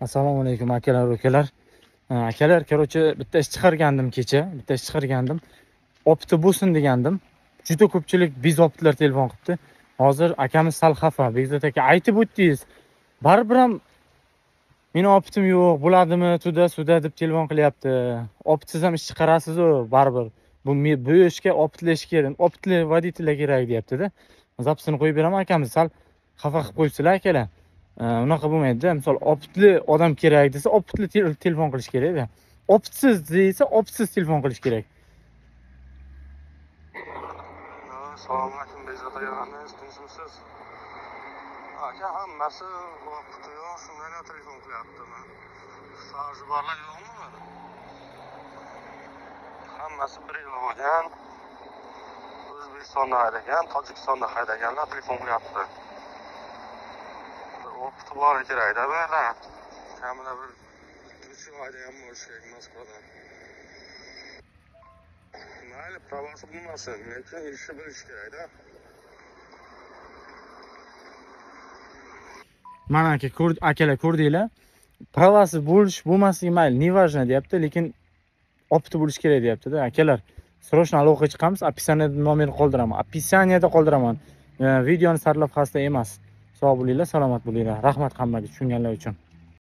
assalomu alaykum akalar ukalar. Akalar короче bitta ish chiqargandim kecha. Bitta ish chiqargandim. Opti bo'lsin degandim. Juda ko'pchilik bezoptilar telefon qilibdi. Hozir akamiz sal xafa bekzod aka aytib o'tdingiz. Baribir ham meni optim yo'q bo'ladimi tuda suda deb telefon qilyapti. Optsiz ham ish chiqarasizu baribir. Bu bu ishga optli ish kerak optli водительlar kerak deyaptida. Zapisini qo'yib beraman akamiz. Sal xafa qilib qo'yibsizlar akalar. Unaqa bo'lmaydida misol optli odam kerak desa optli telefon qilish kerakda optsiz desa optsiz telefon qilish kerak assalomu alaykum bekzod akamiz tinchmisiz aka hammasi vaqti yo'q shundan telefon qilyaptimi staji borlar yo'qmi hammasi bir yil bo'lgan o'zbekistonda haydagan tojikistonda haydaganlar telefon qilyapti vaqti opti bori kerakda buyerlar kamida bir uch yil ham bo'lishi kerak moskvadan mayli pravosi bo'lmasin lekin ishni bilish kerakda. Mana aka ko'r- akalar ko'rdinglar pravasi bo'lish bo'lmasligi mayli неважно deyapti lekin opti bo'lishi kerak deyaptida akalar. Срочно aloqaga chiqamiz описаниеda nomer qoldiraman. Описаниеda qoldiraman. Э, Videoni sarlavhasida emas. Sog' bo'linglar salomat bo'linglar. Rahmat hammaga tushunganlar uchun.